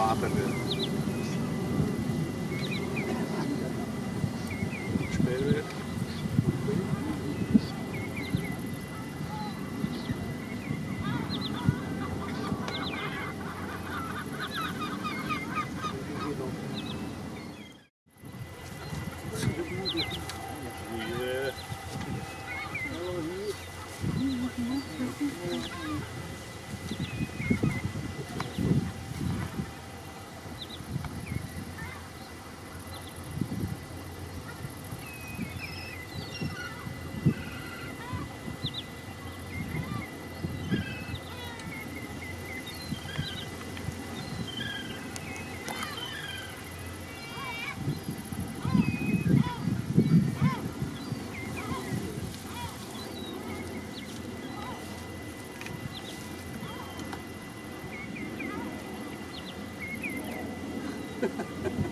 wateren. Später. Ha ha ha.